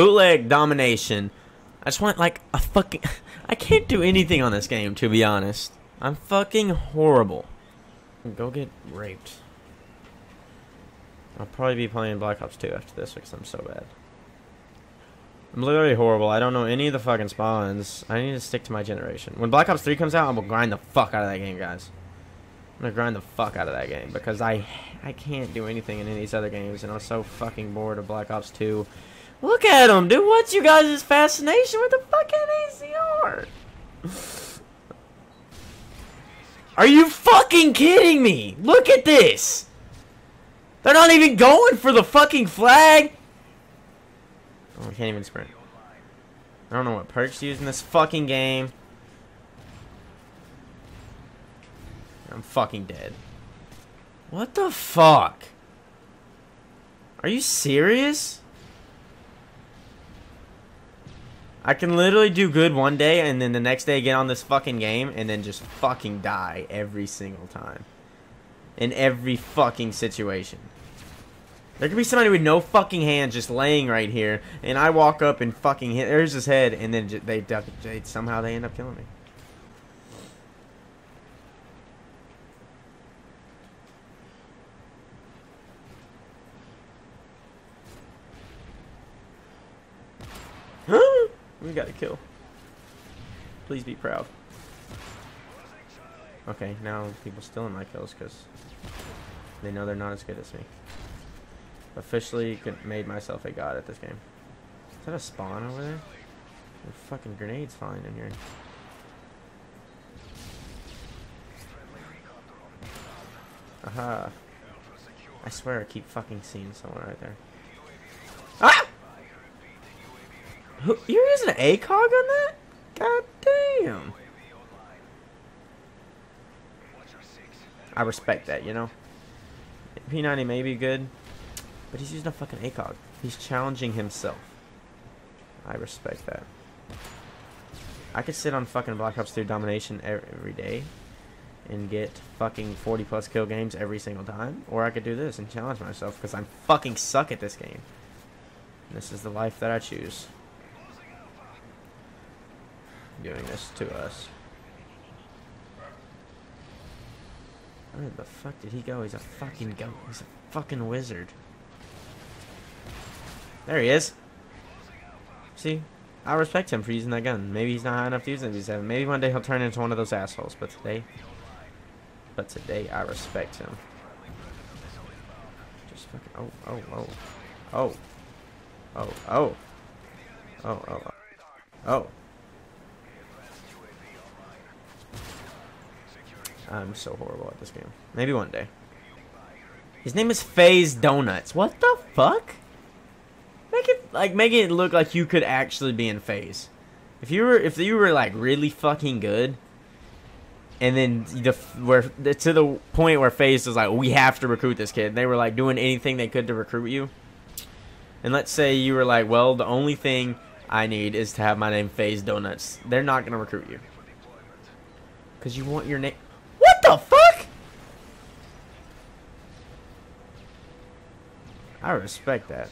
bootleg domination. I just want like a fucking. I can't do anything on this game to be honest. I'm fucking horrible. Go get raped. I'll probably be playing Black Ops 2 after this because I'm so bad. I'm literally horrible. I don't know any of the fucking spawns. I need to stick to my generation. When Black Ops 3 comes out, I'm gonna grind the fuck out of that game, guys. I'm gonna grind the fuck out of that game because I I can't do anything in any of these other games, and I'm so fucking bored of Black Ops 2. Look at him, dude. What's you guys' fascination with the fucking ACR? Are you fucking kidding me? Look at this. They're not even going for the fucking flag. Oh, I can't even sprint. I don't know what perks to use in this fucking game. I'm fucking dead. What the fuck? Are you serious? I can literally do good one day and then the next day get on this fucking game and then just fucking die every single time. In every fucking situation. There could be somebody with no fucking hands just laying right here, and I walk up and fucking hit. There's his head, and then they, they, they somehow they end up killing me. We got a kill. Please be proud. Okay, now people stealing my kills because they know they're not as good as me. Officially made myself a god at this game. Is that a spawn over there? There's fucking grenades flying in here. Aha. I swear I keep fucking seeing someone right there. Ah! You're using an ACOG on that? God damn. I respect that, you know? P90 may be good, but he's using a fucking ACOG. He's challenging himself. I respect that. I could sit on fucking Black Ops 3 domination every day and get fucking 40 plus kill games every single time. Or I could do this and challenge myself because I'm fucking suck at this game. This is the life that I choose. Giving this to us. Where the fuck did he go? He's a fucking go. He's a fucking wizard. There he is. See? I respect him for using that gun. Maybe he's not high enough to use it. Maybe one day he'll turn into one of those assholes. But today... But today, I respect him. Just fucking... Oh, oh, oh. Oh. Oh, oh. Oh, oh, oh. Oh. I'm so horrible at this game. Maybe one day. His name is FaZe Donuts. What the fuck? Make it like make it look like you could actually be in FaZe. If you were if you were like really fucking good, and then the where to the point where FaZe was like, we have to recruit this kid. They were like doing anything they could to recruit you. And let's say you were like, well, the only thing I need is to have my name FaZe Donuts. They're not gonna recruit you because you want your name. The fuck? I respect that.